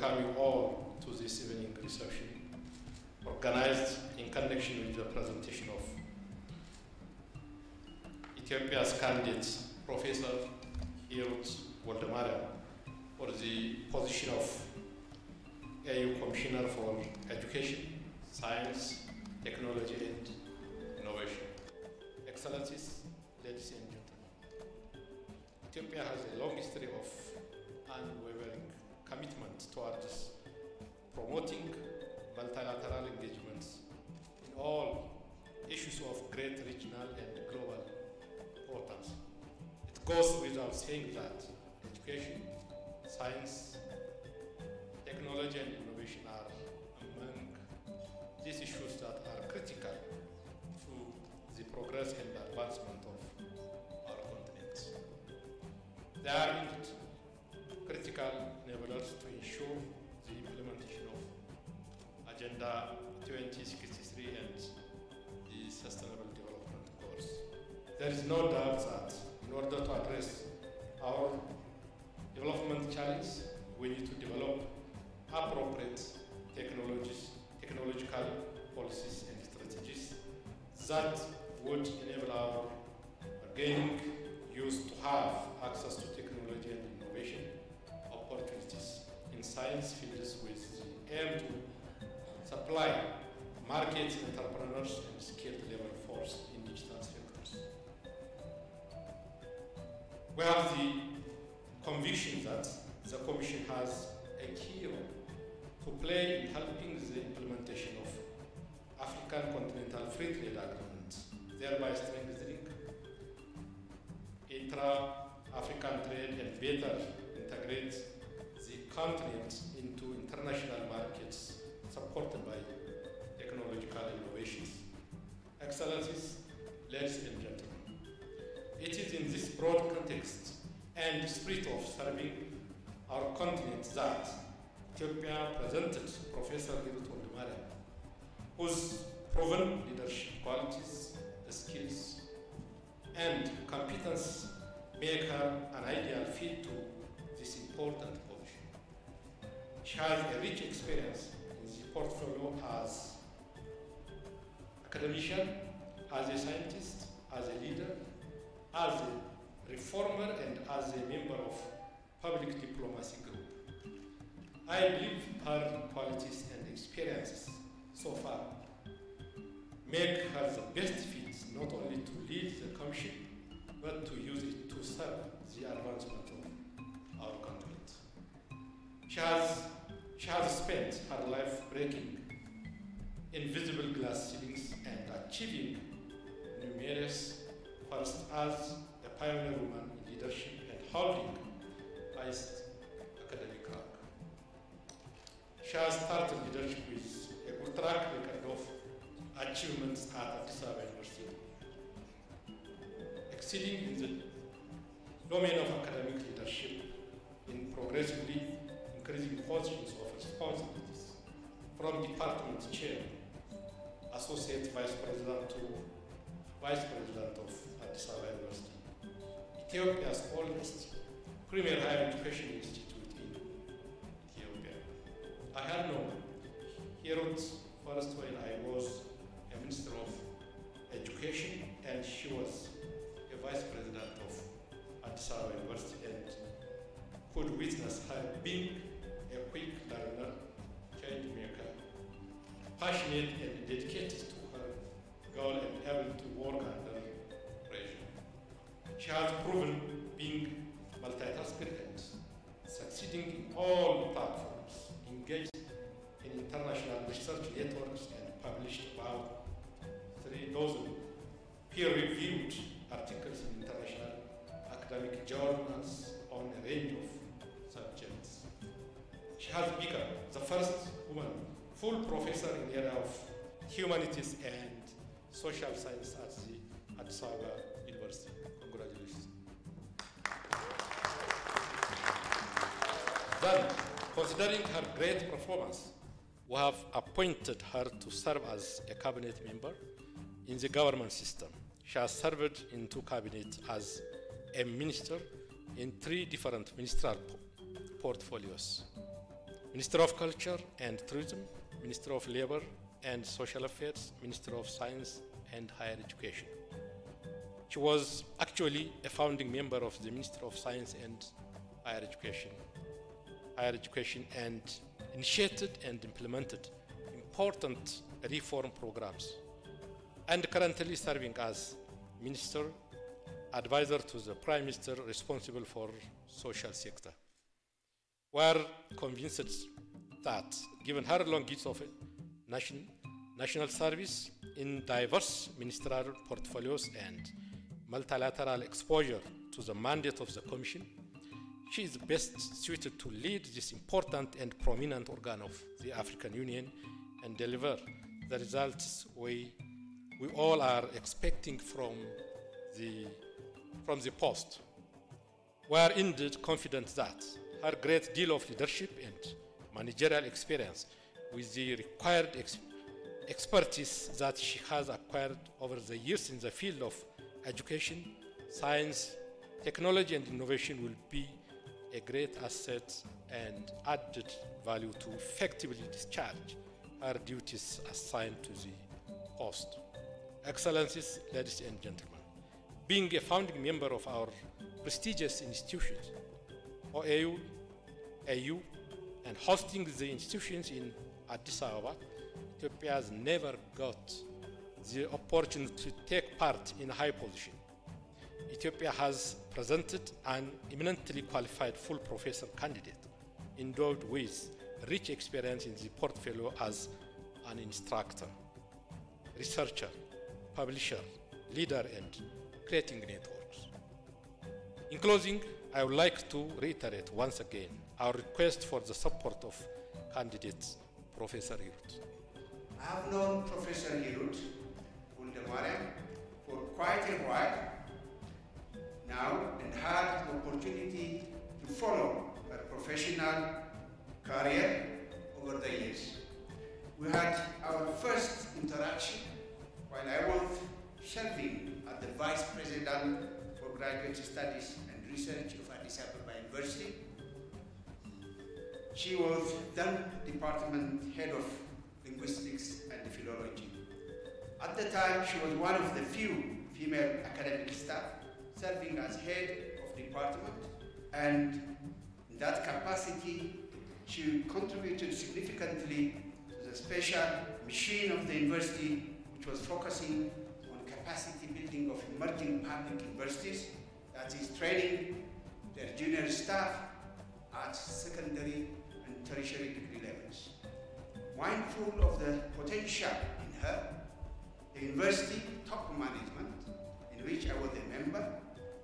welcome you all to this evening reception organized in connection with the presentation of Ethiopia's candidate, Professor Hirut Woldemariam, for the position of AU Commissioner for Education, Science, Technology and Innovation. Excellencies, ladies and gentlemen, Ethiopia has a long history of unwavering commitment towards promoting multilateral engagements in all issues of great regional and global importance. It goes without saying that education, science, technology and innovation are among these issues that are intra-African trade and better integrate the continent into international markets supported by technological innovations. Excellencies, ladies and gentlemen, it is in this broad context and spirit of serving our continent that Ethiopia presented Professor Hirut Woldemariam, whose proven leadership qualities, skills, and competence make her an ideal fit to this important position. She has a rich experience in the portfolio as academician, as a scientist, as a leader, as a reformer, and as a member of public diplomacy group. I believe her qualities and experiences so far make her the best fit not only to lead the Commission, but to use it to serve the advancement of our continent. She has, she has spent her life breaking invisible glass ceilings and achieving numerous firsts as a pioneer woman in leadership and holding highest academic rank. She has started leadership with a good track record of achievements at Addis Ababa exceeding in the domain of academic leadership in progressively increasing positions of responsibilities from department chair, associate vice president to vice president of Addis Ababa University, Ethiopia's oldest premier higher education institute in Ethiopia. I had known Hirut first when I was a minister of education and she was a vice president of Addis University and could witness her being a quick learner, change maker, passionate and dedicated to her goal and able to work under pressure. She has proven being multitasker and succeeding in all platforms, engaged in international research networks and published about three dozen peer-reviewed articles in international academic journals on a range of subjects. She has become the first woman full professor in the area of humanities and social science at the Addis University. Congratulations. Then, considering her great performance, we have appointed her to serve as a cabinet member in the government system. She has served in two cabinets as a minister in three different ministerial portfolios. Minister of Culture and Tourism, Minister of Labor and Social Affairs, Minister of Science and Higher Education. She was actually a founding member of the Minister of Science and Higher Education, Higher Education and initiated and implemented important reform programs and currently serving as Minister Advisor to the Prime Minister responsible for social sector. We are convinced that given her long years of national, national service in diverse ministerial portfolios and multilateral exposure to the mandate of the Commission, she is best suited to lead this important and prominent organ of the African Union and deliver the results we, we all are expecting from the, from the post. We are indeed confident that her great deal of leadership and managerial experience with the required ex expertise that she has acquired over the years in the field of education, science, technology, and innovation will be a great asset and added value to effectively discharge her duties assigned to the post. Excellencies, ladies and gentlemen, being a founding member of our prestigious institutions, OAU, AU, and hosting the institutions in Addis Ababa, Ethiopia has never got the opportunity to take part in high position. Ethiopia has presented an eminently qualified full professor candidate endowed with rich experience in the portfolio as an instructor, researcher, publisher, leader, and creating networks. In closing, I would like to reiterate once again our request for the support of candidate Professor Hirut. I have known Professor Hirut Woldemariam for quite a while now and had the opportunity to follow her professional career over the years. We had our first interaction while I was serving as the Vice President for Graduate Studies and Research of Addis Ababa University. She was then Department Head of Linguistics and Philology. At the time, she was one of the few female academic staff serving as head of department, and in that capacity, she contributed significantly to the special machine of the university, was focusing on capacity building of emerging public universities, that is training their junior staff at secondary and tertiary degree levels. Mindful of the potential in her, the university top management, in which I was a member,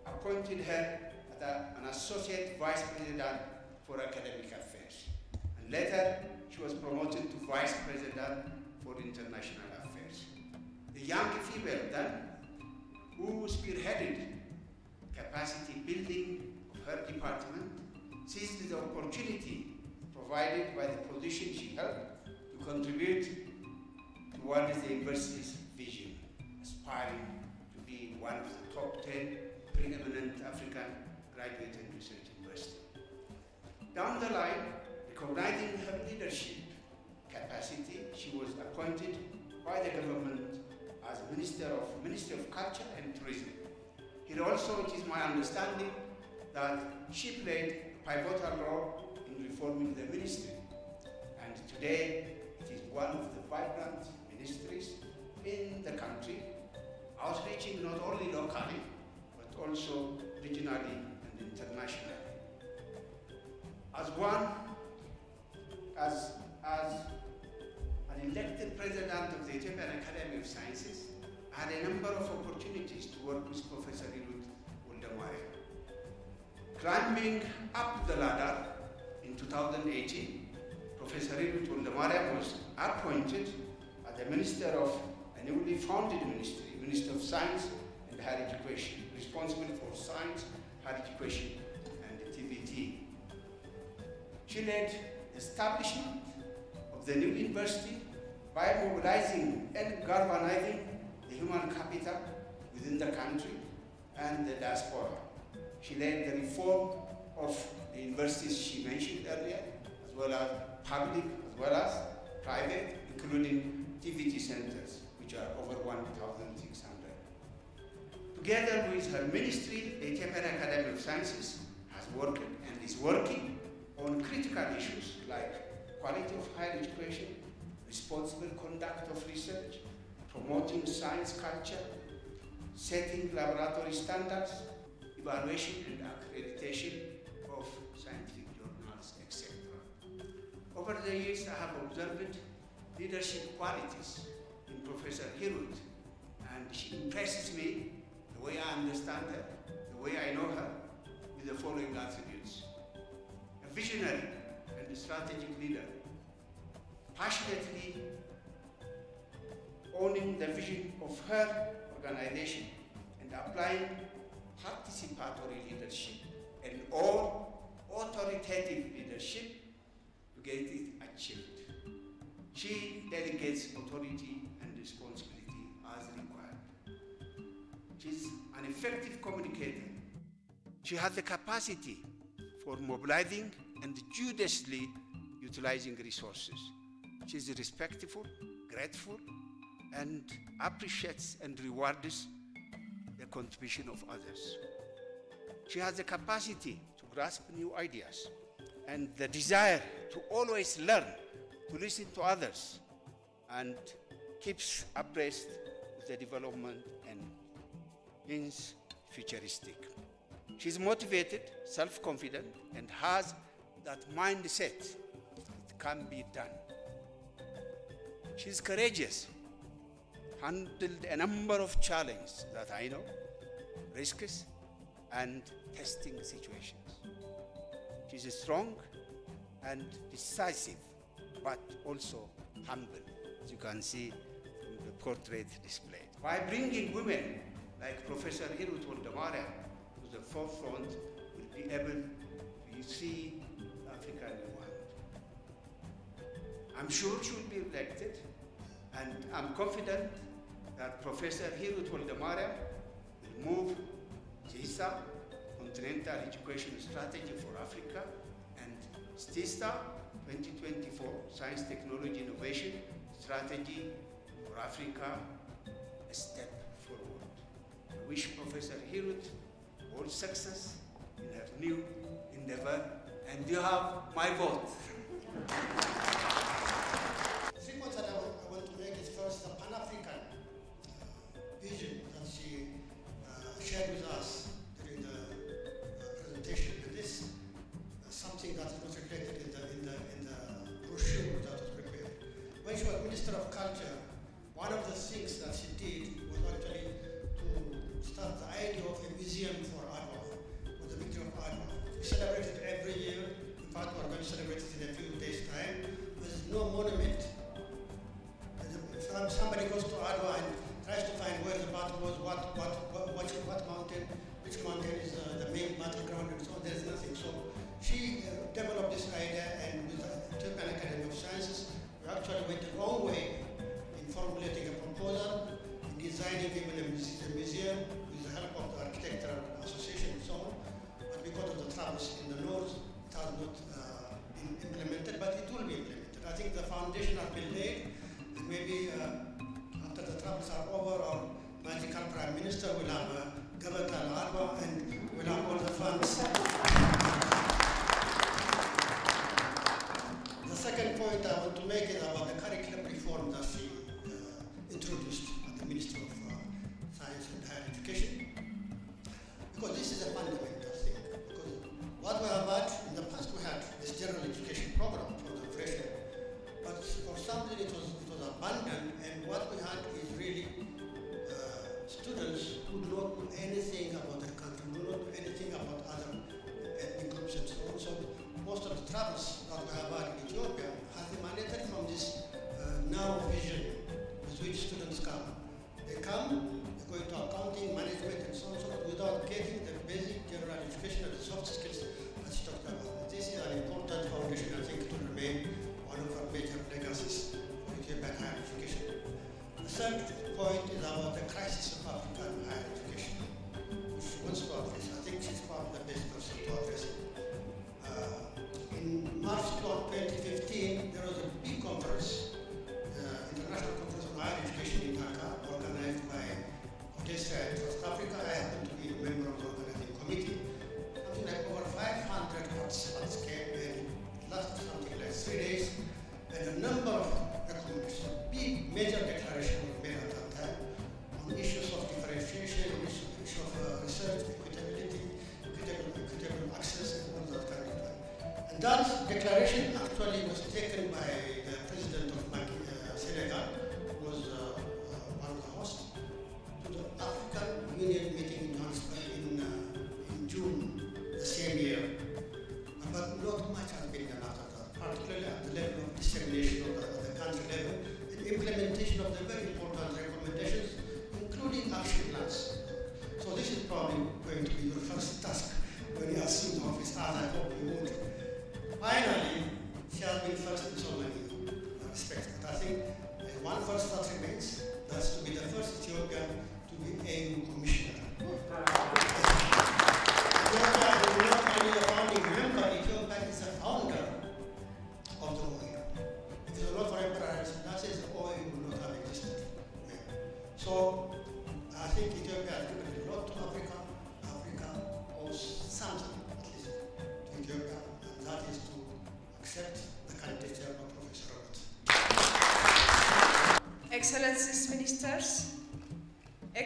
appointed her as an associate vice president for academic affairs. And later, she was promoted to vice president for international affairs. The young female then, who spearheaded capacity building of her department, seized the opportunity provided by the position she held to contribute towards the university's vision, aspiring to be one of the top 10 preeminent African graduate and research university. Down the line, recognizing her leadership capacity, she was appointed by the government as Minister of Ministry of Culture and Tourism. Here also, it is my understanding that she played a pivotal role in reforming the ministry. And today, it is one of the vibrant ministries in the country, outreaching not only locally, but also regionally and internationally. As one, as the Ethiopian Academy of Sciences, I had a number of opportunities to work with Professor Hirut Woldemariam. Climbing up the ladder in 2018, Professor Hirut Woldemariam was appointed as the Minister of a newly founded ministry, Minister of Science and Higher Education, responsible for science, higher education, and TVET. She led the establishment of the new university by mobilizing and galvanizing the human capital within the country and the diaspora. She led the reform of the universities she mentioned earlier, as well as public as well as private, including TVET centers, which are over 1,600. Together with her ministry, the Ethiopian Academy of Sciences has worked and is working on critical issues like quality of higher education, responsible conduct of research, promoting science culture, setting laboratory standards, evaluation and accreditation of scientific journals, etc. Over the years, I have observed leadership qualities in Professor Hirut, and she impresses me the way I understand her, the way I know her, with the following attributes. A visionary and a strategic leader, passionately owning the vision of her organization and applying participatory leadership and all authoritative leadership to get it achieved. She delegates authority and responsibility as required. She's an effective communicator. She has the capacity for mobilizing and judiciously utilizing resources. She is respectful, grateful, and appreciates and rewards the contribution of others. She has the capacity to grasp new ideas and the desire to always learn, to listen to others, and keeps abreast with the development and is futuristic. She's motivated, self-confident, and has that mindset. It can be done. She's courageous, handled a number of challenges that I know, risks, and testing situations. She's strong and decisive, but also humble, as you can see from the portrait displayed. By bringing women like Professor Hirut Woldemariam to the forefront, we'll be able to see I'm sure she will be elected, and I'm confident that Professor Hirut Woldemariam will move CESA, Continental Education Strategy for Africa, and STISA 2024, Science Technology Innovation Strategy for Africa, a step forward. I wish Professor Hirut all success in her new endeavor, and you have my vote.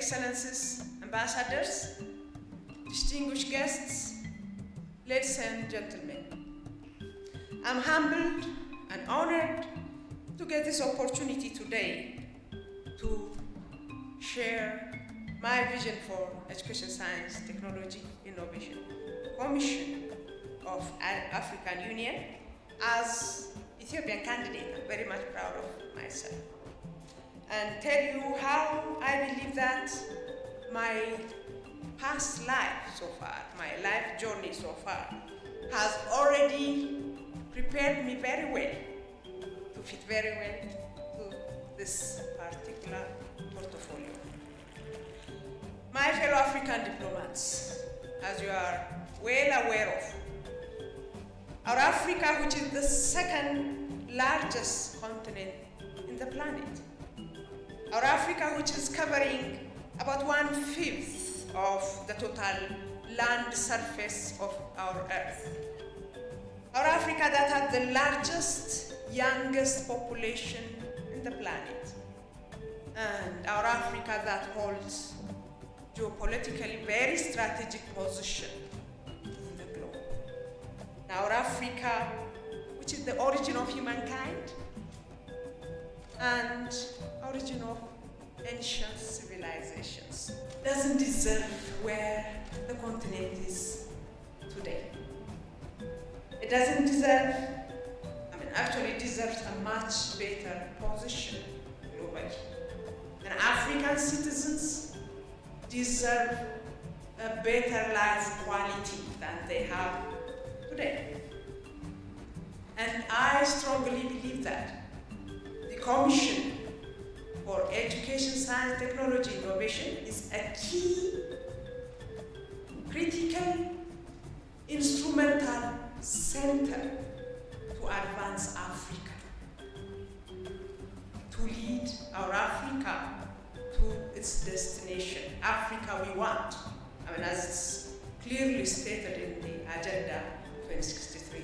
Excellencies, ambassadors, distinguished guests, ladies and gentlemen. I'm humbled and honored to get this opportunity today to share my vision for education, science, technology, innovation, Commission of African Union as Ethiopian candidate. I'm very much proud of myself and tell you how I believe that my past life so far, my life journey so far, has already prepared me very well to fit very well to this particular portfolio. My fellow African diplomats, as you are well aware of, our Africa, which is the second largest continent in the planet, our Africa, which is covering about one fifth of the total land surface of our Earth. Our Africa that has the largest, youngest population in the planet. And our Africa that holds geopolitically very strategic position in the globe. Our Africa, which is the origin of humankind, and origin of ancient civilizations doesn't deserve where the continent is today. It doesn't deserve, I mean, actually deserves a much better position globally. And African citizens deserve a better life quality than they have today. And I strongly believe that the Commission for Education, Science, Technology, Innovation is a key, critical, instrumental center to advance Africa, to lead our Africa to its destination, Africa we want. I mean, as it's clearly stated in the Agenda 2063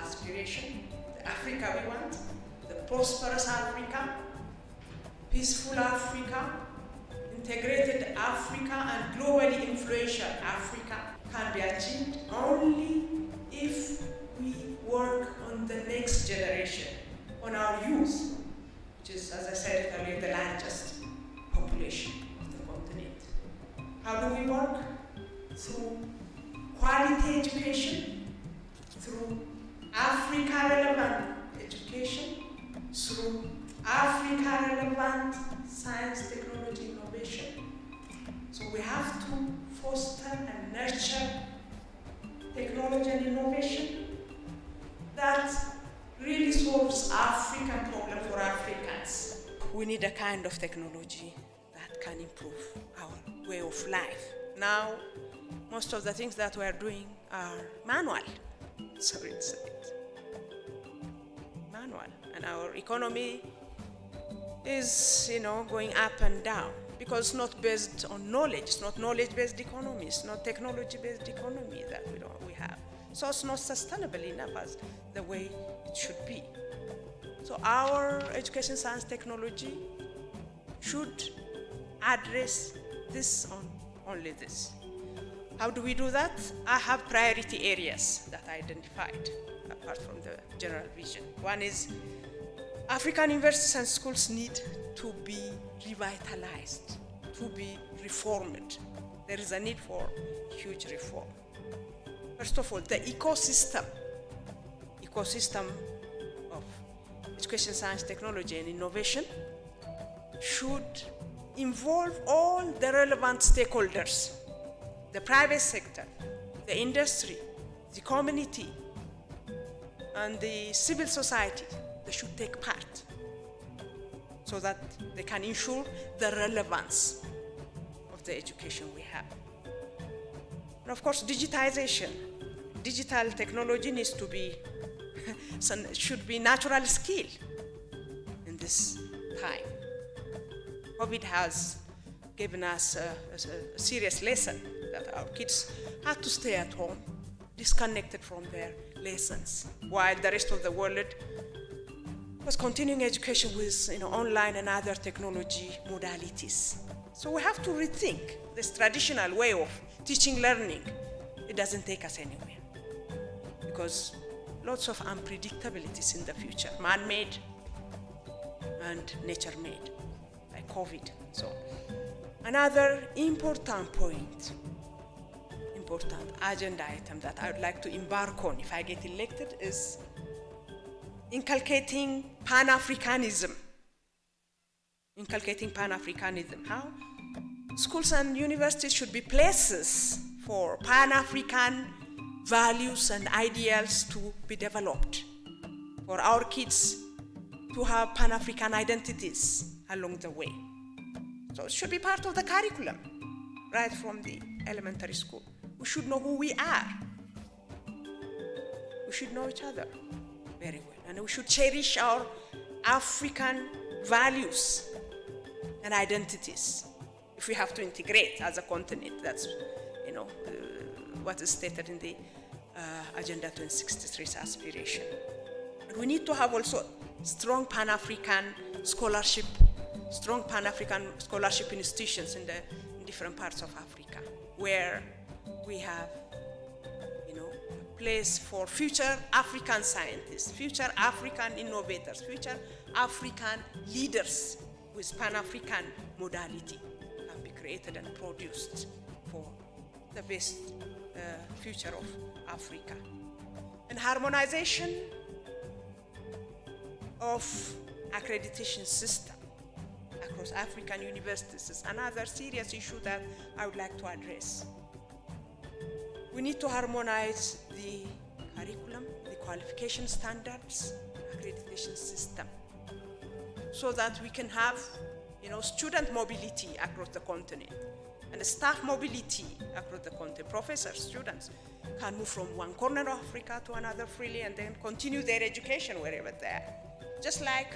aspiration, the Africa we want, the prosperous Africa, peaceful Africa, integrated Africa, and globally influential Africa can be achieved only if we work on the next generation, on our youth, which is, as I said earlier, the largest population of the continent. How do we work? Through quality education, through Africa relevant education, through Africa relevant science, technology, innovation. So we have to foster and nurture technology and innovation that really solves African problem for Africans. We need a kind of technology that can improve our way of life. Now, most of the things that we're doing are manual. So it's, it's manual. And our economy is, you know, going up and down because it's not based on knowledge. It's not knowledge-based economy. It's not technology-based economy that we, we have. So it's not sustainable enough as the way it should be. So our education, science, technology should address this on only this. How do we do that? I have priority areas that I identified apart from the general vision. One is African universities and schools need to be revitalized, to be reformed. There is a need for huge reform. First of all, the ecosystem, ecosystem of education, science, technology, and innovation should involve all the relevant stakeholders the private sector, the industry, the community, and the civil society. They should take part so that they can ensure the relevance of the education we have. And of course, digitization. Digital technology needs to be, should be natural skill in this time. COVID has given us a, a, a serious lesson that our kids had to stay at home, disconnected from their lessons, while the rest of the world was continuing education with you know, online and other technology modalities. So we have to rethink this traditional way of teaching learning. It doesn't take us anywhere because lots of unpredictabilities in the future, man-made and nature-made, like COVID. So another important point, important agenda item that I would like to embark on if I get elected is inculcating Pan-Africanism. Inculcating Pan-Africanism. How? Schools and universities should be places for Pan-African values and ideals to be developed, for our kids to have Pan-African identities along the way. So it should be part of the curriculum, right from the elementary school. We should know who we are. We should know each other very well. And we should cherish our African values and identities. If we have to integrate as a continent, that's, you know, uh, what is stated in the uh, Agenda 2063's aspiration. And we need to have also strong Pan-African scholarship, strong Pan-African scholarship institutions in the in different parts of Africa, where we have, you know, a place for future African scientists, future African innovators, future African leaders with Pan-African modality can be created and produced for the best uh, future of Africa. And harmonization of accreditation system across African universities is another serious issue that I would like to address. We need to harmonize the curriculum, the qualification standards, accreditation system, so that we can have, you know, student mobility across the continent and staff mobility across the continent. Professors, students can move from one corner of Africa to another freely and then continue their education wherever they are. Just like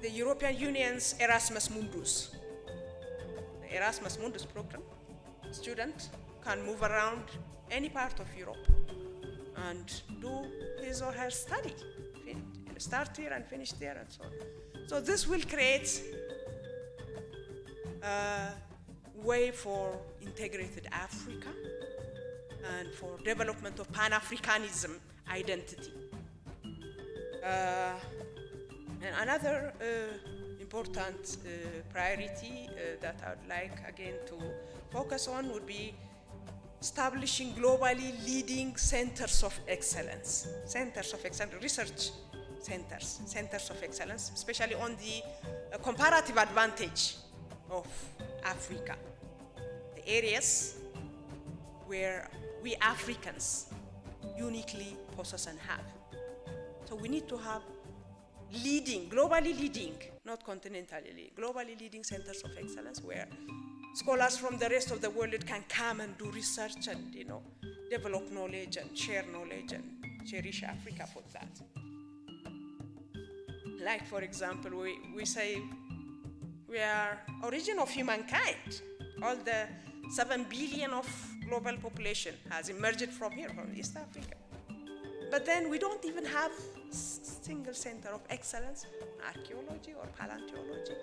the European Union's Erasmus Mundus. The Erasmus Mundus program, student can move around any part of Europe and do his or her study. Start here and finish there and so on. So this will create a way for integrated Africa and for development of Pan-Africanism identity. Uh, and another uh, important uh, priority uh, that I would like again to focus on would be establishing globally leading centers of excellence, centers of excellence, research centers, centers of excellence, especially on the uh, comparative advantage of Africa, the areas where we Africans uniquely possess and have. So we need to have leading, globally leading, not continentally, globally leading centers of excellence where scholars from the rest of the world can come and do research and you know develop knowledge and share knowledge and cherish Africa for that. Like for example, we, we say we are origin of humankind. All the seven billion of global population has emerged from here, from East Africa. But then we don't even have single center of excellence archaeology or paleontology.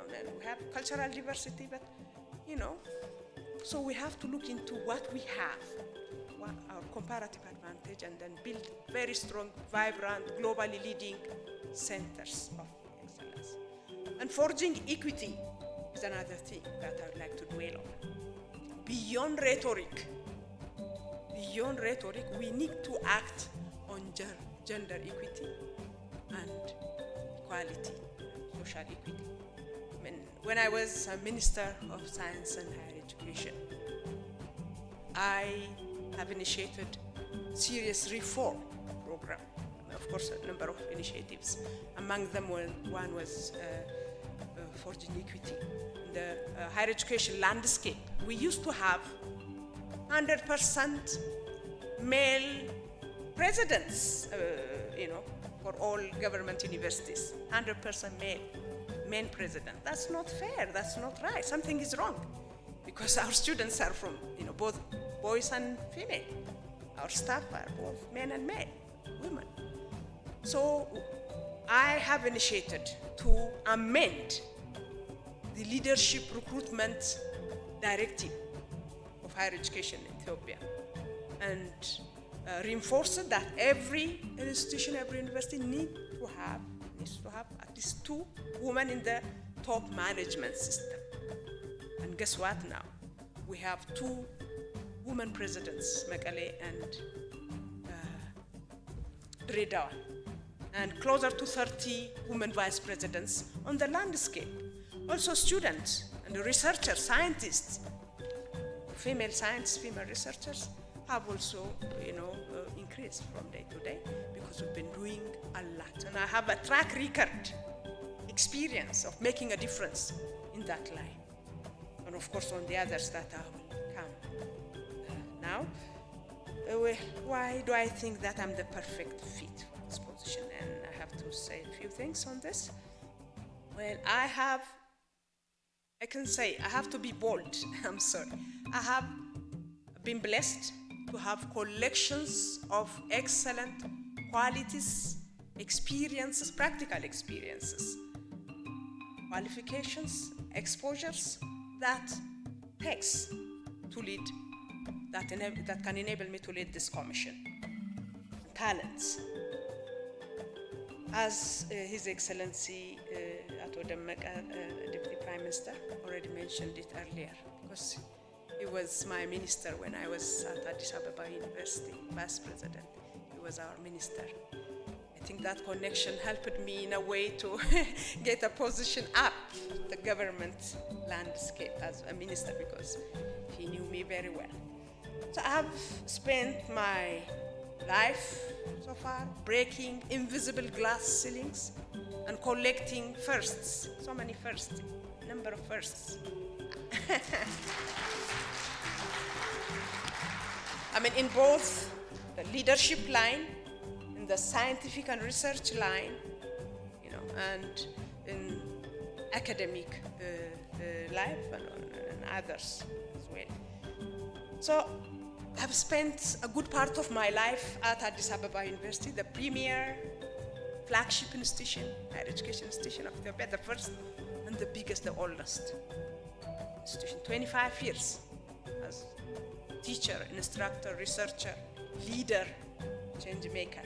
And then we have cultural diversity, but you know, so we have to look into what we have, what our comparative advantage, and then build very strong, vibrant, globally leading centers of excellence. And forging equity is another thing that I would like to dwell on. Beyond rhetoric, beyond rhetoric, we need to act on gender equity and equality, social equity. When I was a Minister of Science and Higher Education, I have initiated serious reform program. Of course, a number of initiatives. Among them, one was uh, uh, forging equity. In the uh, higher education landscape, we used to have 100% male presidents, uh, you know, for all government universities. 100% male, men president. That's not fair. That's not right. Something is wrong, because our students are from, you know, both boys and female. Our staff are both men and men, women. So I have initiated to amend the leadership recruitment directive of higher education in Ethiopia and uh, reinforce that every institution, every university need to have needs to have at least two women in the top management system. And guess what now? We have two women presidents, Mekele and uh, Dire Dawa, and closer to 30 women vice presidents on the landscape. Also students and researchers, scientists, female scientists, female researchers have also, you know, uh, increased from day to day because we've been doing a lot. And I have a track record experience of making a difference in that line. And of course on the others that I will come uh, now. Uh, well, why do I think that I'm the perfect fit for this position? And I have to say a few things on this. Well, I have, I can say, I have to be bold. I'm sorry. I have been blessed to have collections of excellent qualities, experiences, practical experiences, qualifications, exposures that takes to lead, that, that can enable me to lead this commission. Talents. As uh, His Excellency uh, Ato Demeke, uh, Deputy Prime Minister, already mentioned it earlier, because he was my minister when I was at Addis Ababa University, Vice President. He was our minister. I think that connection helped me in a way to get a position up the government landscape as a minister because he knew me very well. So I have spent my life so far breaking invisible glass ceilings and collecting firsts. So many firsts, number of firsts. I mean, in both the leadership line, in the scientific and research line, you know, and in academic uh, uh, life and, and others as well. So I've spent a good part of my life at Addis Ababa University, the premier flagship institution, higher education institution of Ethiopia, the first and the biggest, the oldest institution, 25 years as teacher, instructor, researcher, leader, change maker.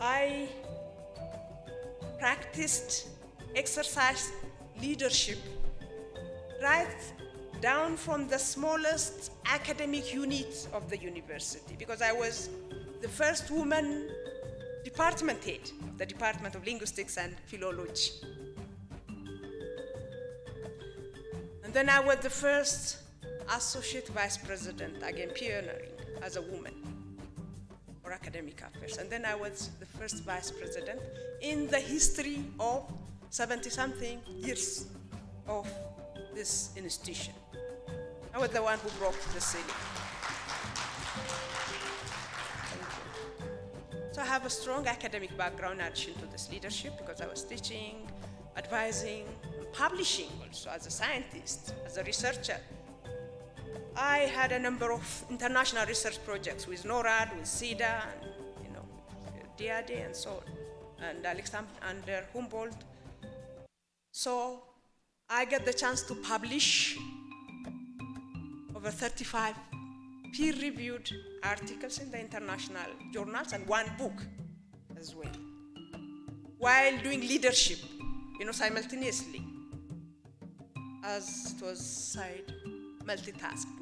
I practiced exercise leadership right down from the smallest academic unit of the university because I was the first woman department head of the Department of Linguistics and Philology. And then I was the first associate vice president, again pioneering as a woman for academic affairs. And then I was the first vice president in the history of 70 something years of this institution. I was the one who broke the ceiling. So I have a strong academic background in addition to this leadership because I was teaching, advising, publishing also as a scientist, as a researcher. I had a number of international research projects with NORAD, with SIDA, and, you know, DAAD and so on, and Alexander uh, Humboldt. So I get the chance to publish over 35 peer-reviewed articles in the international journals and one book as well, while doing leadership, you know, simultaneously, as it was said, multitasked woman.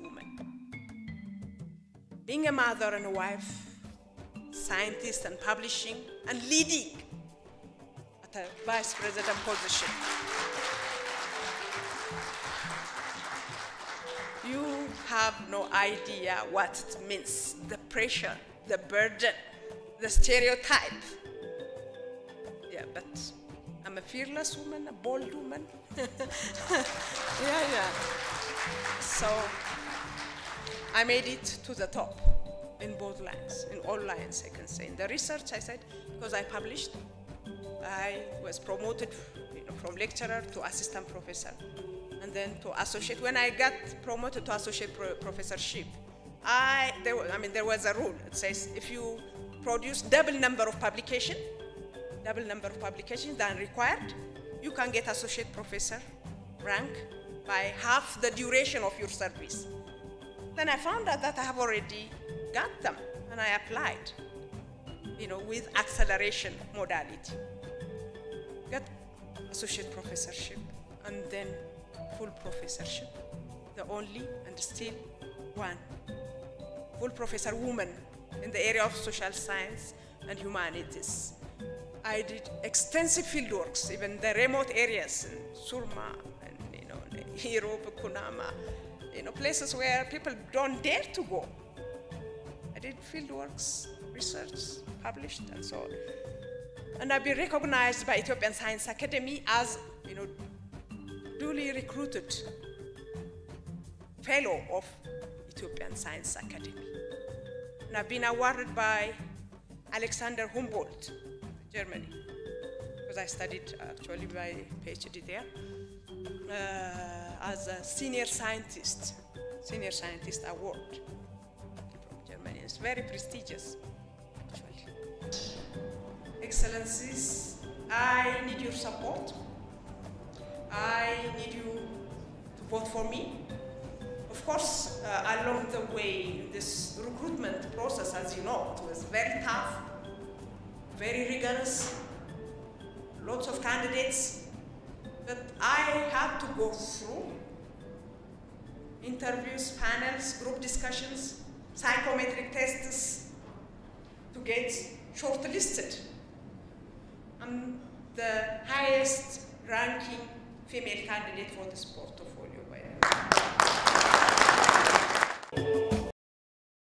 Being a mother and a wife, scientist and publishing, and leading at a vice president position. You have no idea what it means the pressure, the burden, the stereotype. Yeah, but I'm a fearless woman, a bold woman. yeah, yeah. So I made it to the top in both lines, in all lines, I can say. In the research, I said, because I published, I was promoted you know, from lecturer to assistant professor, and then to associate. When I got promoted to associate pro- professorship, I, there, wa- I mean, there was a rule. It says if you produce double number of publication, double number of publications than required, you can get associate professor rank by half the duration of your service. Then I found out that I have already got them, and I applied, you know, with acceleration modality. Got associate professorship, and then full professorship, the only and still one full professor woman in the area of social science and humanities. I did extensive field works, even the remote areas in Surma and you know, Irob, Kunama, you know, places where people don't dare to go. I did field works, research, published, and so on. And I've been recognized by Ethiopian Science Academy as, you know, duly recruited fellow of Ethiopian Science Academy. And I've been awarded by Alexander Humboldt, Germany, because I studied actually my PhD there, uh, as a senior scientist, senior scientist award from Germany. It's very prestigious, actually. Excellencies, I need your support. I need you to vote for me. Of course, uh, along the way, this recruitment process, as you know, it was very tough, very rigorous, lots of candidates. But I had to go through interviews, panels, group discussions, psychometric tests to get shortlisted. I'm the highest ranking female candidate for this portfolio. by the way.